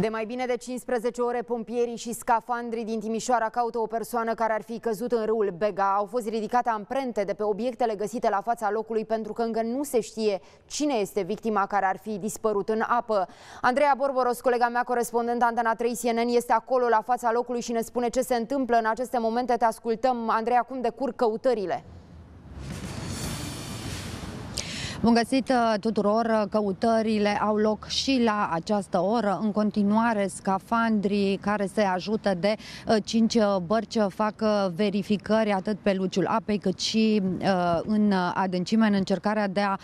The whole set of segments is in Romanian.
De mai bine de 15 ore, pompierii și scafandrii din Timișoara caută o persoană care ar fi căzut în râul Bega. Au fost ridicate amprente de pe obiectele găsite la fața locului pentru că încă nu se știe cine este victima care ar fi dispărut în apă. Andreea Borboros, colega mea corespondent Antena 3 CNN, este acolo la fața locului și ne spune ce se întâmplă în aceste momente. Te ascultăm. Andreea, cum decurg căutările? Bun găsit uh, tuturor, căutările au loc și la această oră. În continuare, scafandrii care se ajută de uh, cinci uh, bărci fac verificări atât pe luciul apei cât și în adâncime în încercarea de a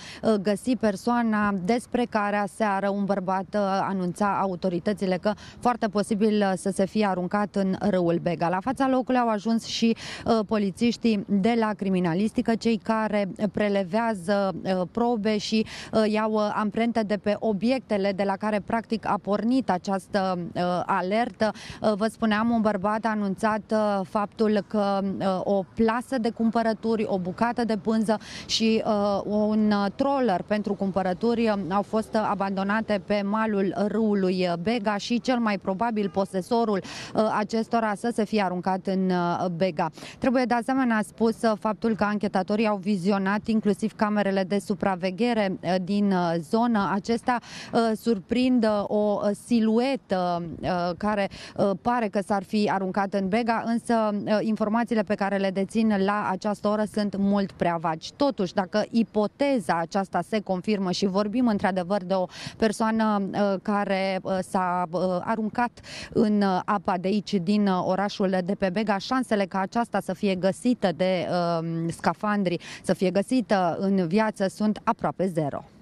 găsi persoana despre care aseară un bărbat anunța autoritățile că foarte posibil să se fie aruncat în râul Bega. La fața locului au ajuns și polițiștii de la criminalistică, cei care prelevează probe și uh, iau uh, amprente de pe obiectele de la care practic a pornit această uh, alertă. Vă spuneam, un bărbat a anunțat faptul că o plasă de cumpărături, o bucată de pânză și un troller pentru cumpărături au fost abandonate pe malul râului Bega și cel mai probabil posesorul acestora să se fie aruncat în Bega. Trebuie de asemenea spus faptul că anchetatorii au vizionat inclusiv camerele de supraveghere supraveghere eh, din eh, zonă. Acestea eh, surprind o siluetă care pare că s-ar fi aruncat în Bega, însă informațiile pe care le dețin la această oră sunt mult prea vagi. Totuși, dacă ipoteza aceasta se confirmă și vorbim într-adevăr de o persoană care s-a aruncat în apa de aici, din orașul de pe Bega, șansele ca aceasta să fie găsită de scafandri, să fie găsită în viață sunt aproape zero.